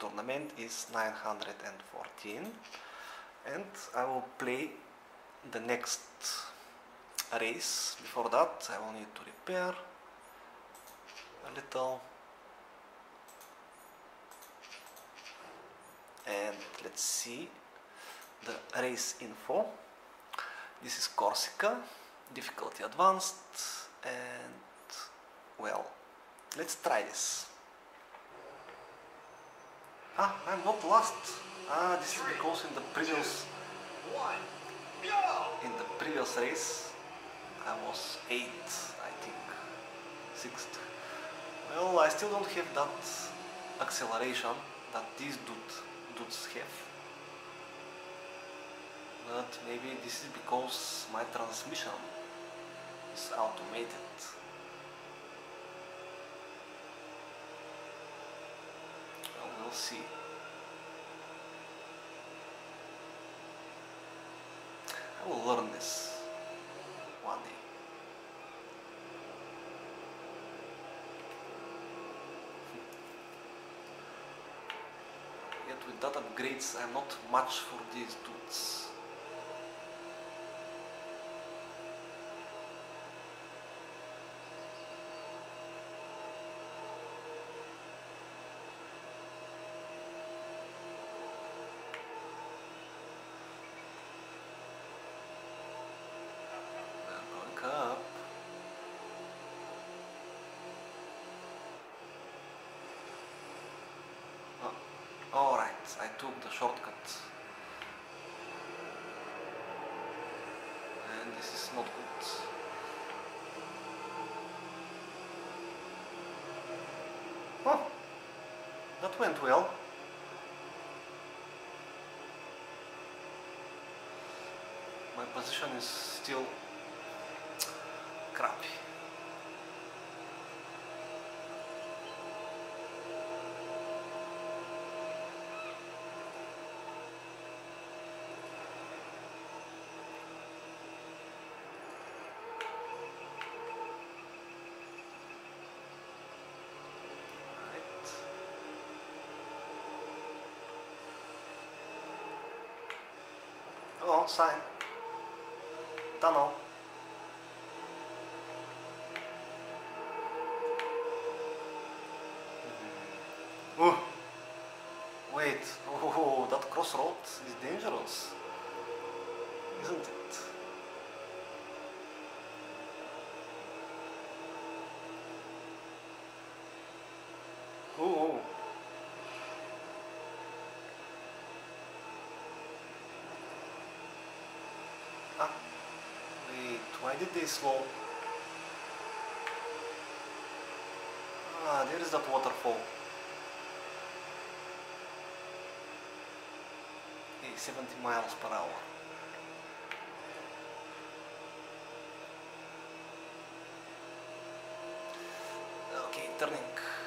tournament is 914 and I will play the next race. Before that I will need to repair a little. And let's see the race info. This is Corsica difficulty advanced and well let's try this ah I'm not last ah this is because in the previous in the previous race. I was 8th I think 6th well I still don't have that acceleration that these dude, dudes have. But maybe this is because my transmission is automated we'll see I will learn this one day. Yet with that upgrades I'm not much for these dudes. Took the shortcut. And this is not good. Oh, that went well. My position is still crappy. Oh, sign. Tunnel. Oh, wait. Oh, that crossroad is dangerous, isn't it? Oh. Ah, Why did they slow? Ah, there is that waterfall. Hey, 70 miles per hour. Okay, turning.